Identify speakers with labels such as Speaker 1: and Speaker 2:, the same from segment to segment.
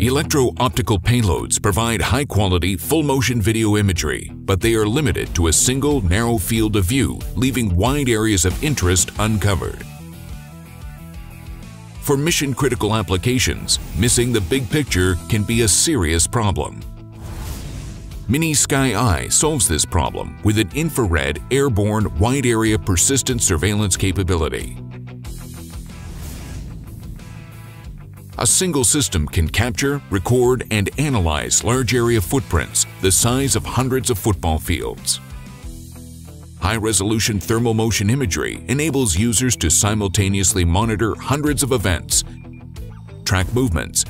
Speaker 1: Electro-optical payloads provide high-quality, full-motion video imagery, but they are limited to a single narrow field of view, leaving wide areas of interest uncovered. For mission-critical applications, missing the big picture can be a serious problem. Mini SkEye solves this problem with an infrared, airborne, wide-area persistent surveillance capability. A single system can capture, record, and analyze large area footprints the size of hundreds of football fields. High-resolution thermal motion imagery enables users to simultaneously monitor hundreds of events, track movements,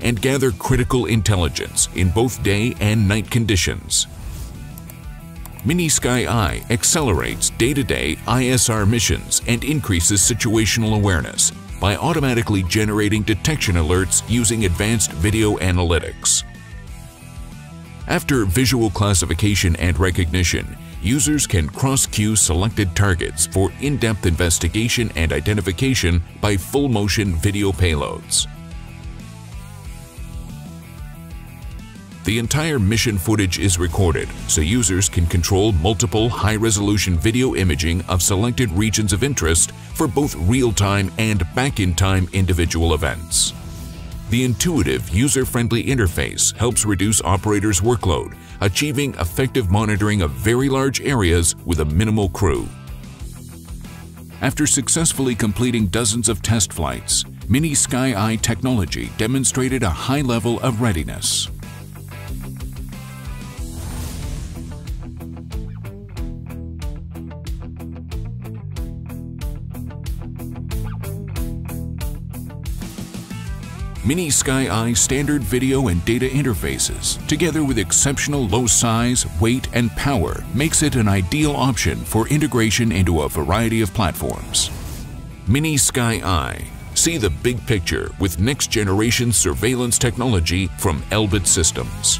Speaker 1: and gather critical intelligence in both day and night conditions. Mini SkEye accelerates day-to-day ISR missions and increases situational awareness by automatically generating detection alerts using advanced video analytics. After visual classification and recognition, users can cross-cue selected targets for in-depth investigation and identification by full-motion video payloads. The entire mission footage is recorded, so users can control multiple high-resolution video imaging of selected regions of interest for both real-time and back-in-time individual events. The intuitive, user-friendly interface helps reduce operators' workload, achieving effective monitoring of very large areas with a minimal crew. After successfully completing dozens of test flights, Mini SkEye technology demonstrated a high level of readiness. Mini SkEye standard video and data interfaces, together with exceptional low size, weight, and power, makes it an ideal option for integration into a variety of platforms. Mini SkEye. See the big picture with next generation surveillance technology from Elbit Systems.